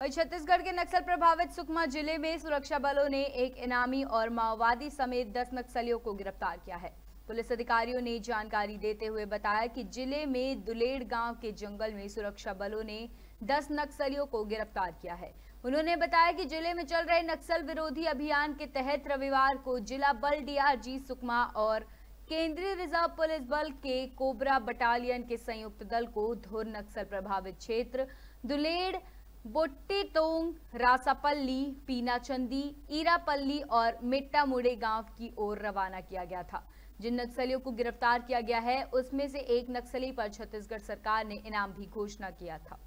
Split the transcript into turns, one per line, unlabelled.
वही छत्तीसगढ़ के नक्सल प्रभावित सुकमा ज़िले में सुरक्षा बलों ने एक इनामी और माओवादी समेत 10 नक्सलियों को गिरफ़्तार किया है। पुलिस अधिकारियों ने जानकारी देते हुए बताया कि ज़िले में दुलेड़ गाँव के जंगल में सुरक्षा बलों ने 10 नक्सलियों को गिरफ़्तार किया है। उन्होंने बताया कि ज़िले में चल रहे नक्सल विरोधी अभियान के तहत रविवार को जिला बल डीआरजी सुकमा और केंद्रीय रिज़र्व पुलिस बल के कोबरा बटालियन के संयुक्त दल को धुर नक्सल प्रभावित क्षेत्र दुलेड़ बोट्टीतोंग रासापल्ली, पीनाचंदी, ईरापल्ली और मिट्टामुड़े गाँव की ओर रवाना किया गया था। जिन नक्सलियों को गिरफ़्तार किया गया है, उसमें से एक नक्सली पर छत्तीसगढ़ सरकार ने इनाम भी घोषणा किया था।